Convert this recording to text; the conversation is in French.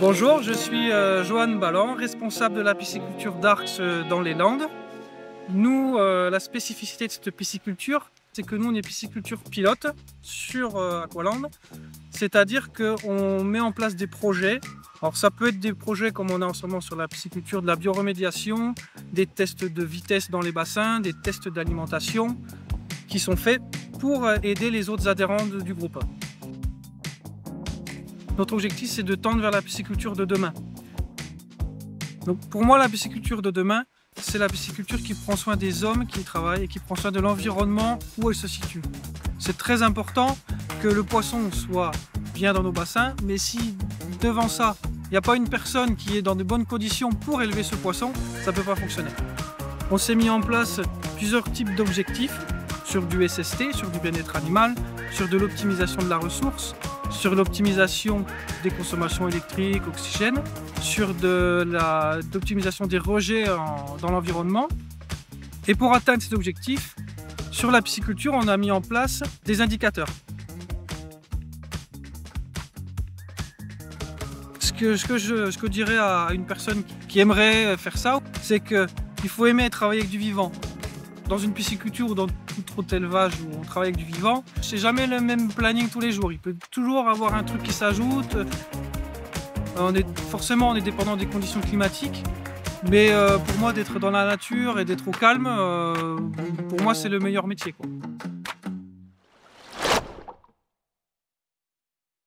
Bonjour, je suis euh, Johan Ballan, responsable de la pisciculture d'Arx euh, dans les Landes. Nous, euh, la spécificité de cette pisciculture, c'est que nous, on est pisciculture pilote sur Aqualand. C'est-à-dire qu'on met en place des projets. Alors ça peut être des projets comme on a en ce moment sur la pisciculture, de la bioremédiation, des tests de vitesse dans les bassins, des tests d'alimentation qui sont faits pour aider les autres adhérents du groupe. Notre objectif, c'est de tendre vers la pisciculture de demain. Donc pour moi, la pisciculture de demain, c'est la pisciculture qui prend soin des hommes qui y travaillent et qui prend soin de l'environnement où elle se situe. C'est très important que le poisson soit bien dans nos bassins, mais si devant ça, il n'y a pas une personne qui est dans de bonnes conditions pour élever ce poisson, ça ne peut pas fonctionner. On s'est mis en place plusieurs types d'objectifs sur du SST, sur du bien-être animal, sur de l'optimisation de la ressource, sur l'optimisation des consommations électriques, oxygène, sur l'optimisation des rejets dans l'environnement. Et pour atteindre cet objectif, sur la pisciculture, on a mis en place des indicateurs. Ce que, ce que je, ce que je dirais à une personne qui aimerait faire ça, c'est qu'il faut aimer travailler avec du vivant dans une pisciculture ou dans tout autre élevage où on travaille avec du vivant, c'est jamais le même planning tous les jours. Il peut toujours avoir un truc qui s'ajoute. Euh, on est, forcément, on est dépendant des conditions climatiques. Mais euh, pour moi, d'être dans la nature et d'être au calme, euh, pour moi, c'est le meilleur métier.